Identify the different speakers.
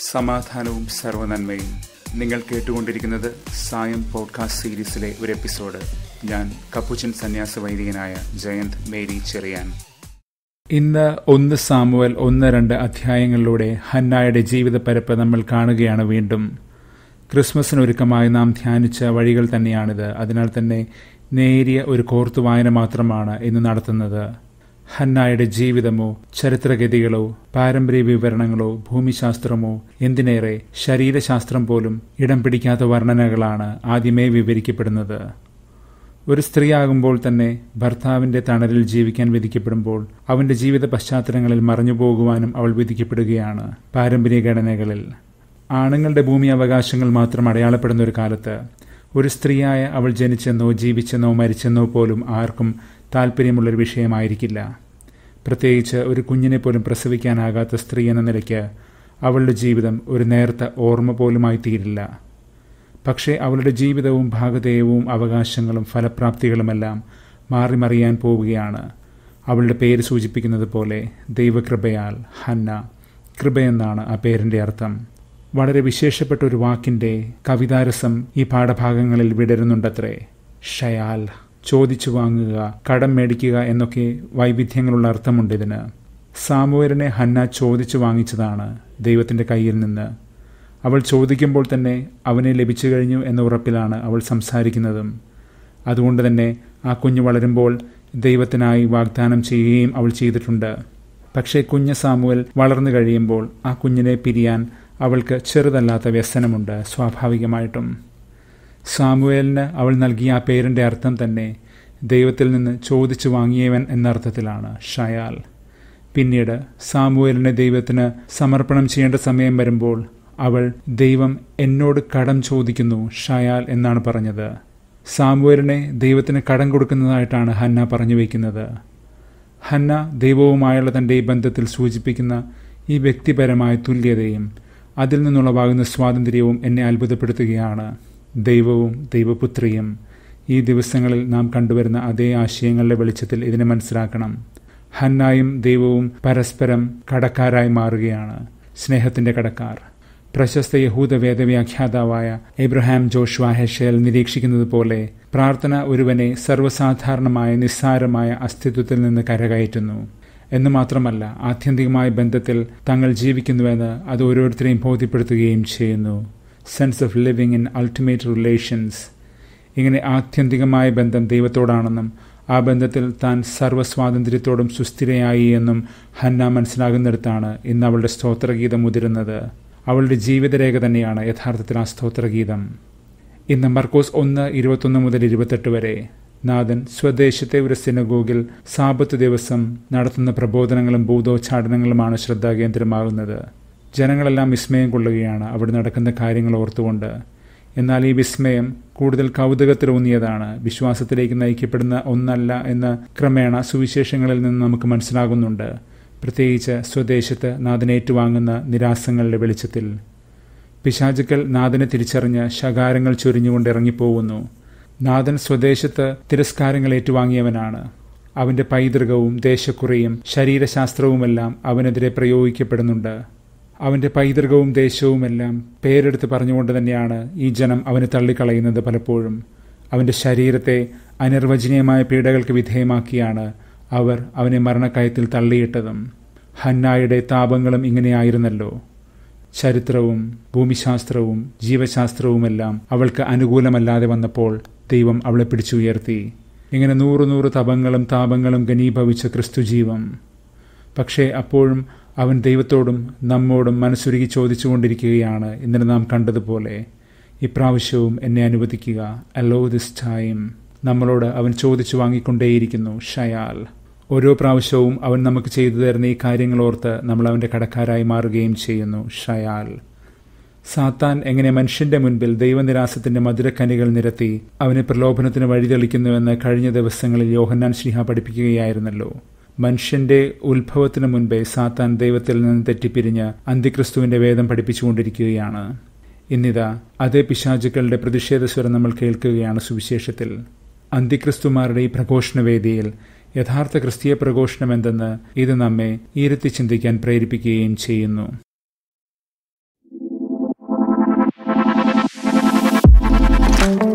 Speaker 1: സമാധാനവും സർവനന്മയും നിങ്ങൾ കേട്ടുകൊണ്ടിരിക്കുന്നത് സായം പോഡ്കാസ്റ്റ് സീരീസിലെ ഒരു എപ്പിസോഡ്. ഞാൻ കപ്പുച്ചൻ സന്യാസ വൈദികനായ ജയന്ത് മേരി ചെറിയാൻ. ഇന്ന് ഒന്ന് സാമുവൽ ഒന്ന് രണ്ട് അധ്യായങ്ങളിലൂടെ ഹന്നായുടെ ജീവിത പരപ്പ് നമ്മൾ കാണുകയാണ് വീണ്ടും. ക്രിസ്മസിനൊരുക്കമായി നാം ധ്യാനിച്ച വഴികൾ തന്നെയാണിത്. അതിനാൽ തന്നെ നേരിയ ഒരു കോർത്തു വായന മാത്രമാണ് ഇന്ന് നടത്തുന്നത്. ഹന്നായുടെ ജീവിതമോ ചരിത്രഗതികളോ പാരമ്പര്യ വിവരണങ്ങളോ ഭൂമിശാസ്ത്രമോ എന്തിനേറെ ശരീരശാസ്ത്രം പോലും ഇടം പിടിക്കാത്ത വർണനകളാണ് ആദ്യമേ വിവരിക്കപ്പെടുന്നത്. ഒരു സ്ത്രീയാകുമ്പോൾ തന്നെ ഭർത്താവിന്റെ തണലിൽ ജീവിക്കാൻ വിധിക്കപ്പെടുമ്പോൾ അവന്റെ ജീവിത പശ്ചാത്തലങ്ങളിൽ മറഞ്ഞു പോകുവാനും അവൾ വിധിക്കപ്പെടുകയാണ് പാരമ്പര്യ ഘടനകളിൽ. ആണുങ്ങളുടെ ഭൂമി അവകാശങ്ങൾ മാത്രം അടയാളപ്പെടുന്ന ഒരു കാലത്ത് ഒരു സ്ത്രീയായ അവൾ ജനിച്ചെന്നോ ജീവിച്ചെന്നോ മരിച്ചെന്നോ പോലും ആർക്കും താല്പര്യമുള്ളൊരു വിഷയമായിരിക്കില്ല. പ്രത്യേകിച്ച് ഒരു കുഞ്ഞിനെ പോലും പ്രസവിക്കാനാകാത്ത സ്ത്രീ എന്ന നിലയ്ക്ക് അവളുടെ ജീവിതം ഒരു നേർത്ത ഓർമ്മ പോലുമായി തീരില്ല പക്ഷേ അവളുടെ ജീവിതവും ഭാഗധേയവും അവകാശങ്ങളും ഫലപ്രാപ്തികളുമെല്ലാം മാറിമറിയാൻ പോവുകയാണ്. അവളുടെ പേര് സൂചിപ്പിക്കുന്നത് പോലെ ദൈവകൃപയാൽ ഹന്ന കൃപയെന്നാണ് ആ പേരിന്റെ അർത്ഥം. വളരെ വിശേഷപ്പെട്ട ഒരു വാക്കിന്റെ കവിതാരസം ഈ പാഠഭാഗങ്ങളിൽ വിടരുന്നുണ്ടത്രേ. ഷയാൽ ചോദിച്ചു വാങ്ങുക കടം മേടിക്കുക എന്നൊക്കെ വൈവിധ്യങ്ങളുള്ള അർത്ഥമുണ്ട് ഇതിന്. സാമുവേരനെ ഹന്ന ചോദിച്ചു വാങ്ങിച്ചതാണ് ദൈവത്തിന്റെ കയ്യിൽ നിന്ന്. അവൾ ചോദിക്കുമ്പോൾ തന്നെ അവനെ ലഭിച്ചു കഴിഞ്ഞു എന്ന ഉറപ്പിലാണ് അവൾ സംസാരിക്കുന്നതും. അതുകൊണ്ട് തന്നെ ആ കുഞ്ഞ് വളരുമ്പോൾ ദൈവത്തിനായി വാഗ്ദാനം ചെയ്യുകയും അവൾ ചെയ്തിട്ടുണ്ട്. പക്ഷേ കുഞ്ഞ് സാമുവൽ വളർന്നു കഴിയുമ്പോൾ ആ കുഞ്ഞിനെ പിരിയാൻ അവൾക്ക് ചെറുതല്ലാത്ത വ്യസനമുണ്ട് സ്വാഭാവികമായിട്ടും. സാമുവേലിന് അവൾ നൽകിയ ആ പേരിന്റെ അർത്ഥം തന്നെ ദൈവത്തിൽ നിന്ന് ചോദിച്ചു വാങ്ങിയവൻ എന്നർത്ഥത്തിലാണ് ഷയാൽ. പിന്നീട് സാമുവേലിനെ ദൈവത്തിന് സമർപ്പണം ചെയ്യേണ്ട സമയം വരുമ്പോൾ അവൾ ദൈവം എന്നോട് കടം ചോദിക്കുന്നു ഷയാൽ എന്നാണ് പറഞ്ഞത്. സാമുവേലിനെ ദൈവത്തിന് കടം കൊടുക്കുന്നതായിട്ടാണ് ഹന്ന പറഞ്ഞു വയ്ക്കുന്നത് ഹന്ന ദൈവവുമായുള്ള തന്റെ ഈ ബന്ധത്തിൽ സൂചിപ്പിക്കുന്ന ഈ വ്യക്തിപരമായ തുല്യതയും അതിൽ നിന്നുളവാകുന്ന സ്വാതന്ത്ര്യവും എന്നെ അത്ഭുതപ്പെടുത്തുകയാണ്. ദൈവവും ദൈവപുത്രിയും ഈ ദിവസങ്ങളിൽ നാം കണ്ടുവരുന്ന അതേ ആശയങ്ങളുടെ വെളിച്ചത്തിൽ ഇതിനെ മനസ്സിലാക്കണം. ഹന്നായും ദൈവവും പരസ്പരം കടക്കാരായി മാറുകയാണ്. സ്നേഹത്തിന്റെ കടക്കാർ. പ്രശസ്ത യഹൂദ വേദവ്യാഖ്യാതാവായ എബ്രഹാം ജോഷ്വ ഹെഷേൽ നിരീക്ഷിക്കുന്നത് പോലെ പ്രാർത്ഥന ഒരുവനെ സർവസാധാരണമായ നിസ്സാരമായ അസ്തിത്വത്തിൽ നിന്ന് കരകയറ്റുന്നു. എന്ന് മാത്രമല്ല ആത്യന്തികമായ ബന്ധത്തിൽ തങ്ങൾ ജീവിക്കുന്നുവെന്ന് അത് ഓരോരുത്തരെയും ബോധ്യപ്പെടുത്തുകയും ചെയ്യുന്നു. Sense of living in ultimate relations ഇങ്ങനെ ആത്യന്തികമായ ബന്ധം ദൈവത്തോടാണെന്നും ആ ബന്ധത്തിൽ താൻ സർവസ്വാതന്ത്ര്യത്തോടും സുസ്ഥിരയായി എന്നും ഹന്ന മനസ്സിലാകുന്നിടത്താണ് ഇന്ന് അവളുടെ സ്തോത്രഗീതം മുതിരുന്നത്. അവളുടെ ജീവിതരേഖ തന്നെയാണ് യഥാർത്ഥത്തിൽ ആ സ്തോത്രഗീതം. ഇന്ന് മർക്കോസ് ഒന്ന് ഇരുപത്തൊന്ന് മുതൽ ഇരുപത്തെട്ട് വരെ നാഥൻ സ്വദേശത്തെ ഒരു സിനഗോഗിൽ സാപത്ത് ദിവസം നടത്തുന്ന പ്രബോധനങ്ങളും ഭൂതോച്ചാടനങ്ങളുമാണ് ശ്രദ്ധാകേന്ദ്രമാകുന്നത്. ജനങ്ങളെല്ലാം വിസ്മയം കൊള്ളുകയാണ് അവിടെ നടക്കുന്ന കാര്യങ്ങൾ ഓർത്തുകൊണ്ട്. എന്നാൽ ഈ വിസ്മയം കൂടുതൽ കൗതുകത്തിലൂന്നിയതാണ്. വിശ്വാസത്തിലേക്ക് നയിക്കപ്പെടുന്ന ഒന്നല്ല എന്ന ക്രമേണ സുവിശേഷങ്ങളിൽ നിന്ന് നമുക്ക് മനസ്സിലാകുന്നുണ്ട്. പ്രത്യേകിച്ച് സ്വദേശത്ത് നാഥനേറ്റുവാങ്ങുന്ന നിരാസങ്ങളുടെ വെളിച്ചത്തിൽ. പിശാചുക്കൾ നാഥനെ തിരിച്ചറിഞ്ഞ് ശകാരങ്ങൾ ചൊരിഞ്ഞുകൊണ്ട് ഇറങ്ങിപ്പോകുന്നു. നാഥൻ സ്വദേശത്ത് തിരസ്കാരങ്ങൾ ഏറ്റുവാങ്ങിയവനാണ്. അവന്റെ പൈതൃകവും ദേശക്കുറിയും ശരീരശാസ്ത്രവുമെല്ലാം അവനെതിരെ പ്രയോഗിക്കപ്പെടുന്നുണ്ട്. അവന്റെ പൈതൃകവും ദേശവുമെല്ലാം പേരെടുത്ത് പറഞ്ഞുകൊണ്ട് തന്നെയാണ് ഈ ജനം അവനെ തള്ളിക്കളയുന്നത് പലപ്പോഴും. അവന്റെ ശരീരത്തെ അനിർവചനീയമായ പീഡകൾക്ക് വിധേയമാക്കിയാണ് അവർ അവനെ മരണക്കയത്തിൽ തള്ളിയിട്ടതും. ഹന്നായുടെ താപങ്ങളും ഇങ്ങനെയായിരുന്നല്ലോ. ചരിത്രവും ഭൂമിശാസ്ത്രവും ജീവശാസ്ത്രവുമെല്ലാം അവൾക്ക് അനുകൂലമല്ലാതെ വന്നപ്പോൾ ദൈവം അവളെ പിടിച്ചുയർത്തി. ഇങ്ങനെ നൂറു നൂറ് തപങ്ങളും താപങ്ങളും ഘനീഭവിച്ച ക്രിസ്തുജീവം. പക്ഷേ അപ്പോഴും അവൻ ദൈവത്തോടും നമ്മോടും മനസ്സുരുകി ചോദിച്ചുകൊണ്ടിരിക്കുകയാണ്. ഇന്നലെ നാം കണ്ടതുപോലെ ഇപ്രാവശ്യവും എന്നെ അനുവദിക്കുക. അലോ ദിസ് ടൈം നമ്മളോട് അവൻ ചോദിച്ചു വാങ്ങിക്കൊണ്ടേയിരിക്കുന്നു ഷയാൽ. ഓരോ പ്രാവശ്യവും അവൻ നമുക്ക് ചെയ്തു തരുന്ന ഈ കാര്യങ്ങൾ ഓർത്ത് നമ്മൾ അവന്റെ കടക്കാരായി മാറുകയും ചെയ്യുന്നു ഷയാൽ. സാത്താൻ എങ്ങനെ മനുഷ്യന്റെ മുൻപിൽ ദൈവനിരാസത്തിന്റെ മധുരക്കനികൾ നിരത്തി അവനെ പ്രലോഭനത്തിന് വഴിതെളിക്കുന്നുവെന്ന് കഴിഞ്ഞ ദിവസങ്ങളിൽ യോഹന്നാൻ ശ്രീഹ പഠിപ്പിക്കുകയായിരുന്നല്ലോ. മനുഷ്യന്റെ ഉത്ഭവത്തിനു മുൻപേ സാത്താൻ ദൈവത്തിൽ നിന്ന് തെറ്റിപ്പിരിഞ്ഞ് അന്തിക്രിസ്തുവിന്റെ വേദം പഠിപ്പിച്ചുകൊണ്ടിരിക്കുകയാണ്. ഇന്നിതാ അതേ പിശാചുക്കളുടെ പ്രതിഷേധ സ്വരം നമ്മൾ കേൾക്കുകയാണ് സുവിശേഷത്തിൽ. അന്തിക്രിസ്തുമാരുടെ ഈ പ്രഘോഷണവേദിയിൽ യഥാർത്ഥ ക്രിസ്തീയ പ്രഘോഷണം എന്തെന്ന് ഇത് നമ്മെ ഈരത്തി ചിന്തിക്കാൻ പ്രേരിപ്പിക്കുകയും ചെയ്യുന്നു. thank you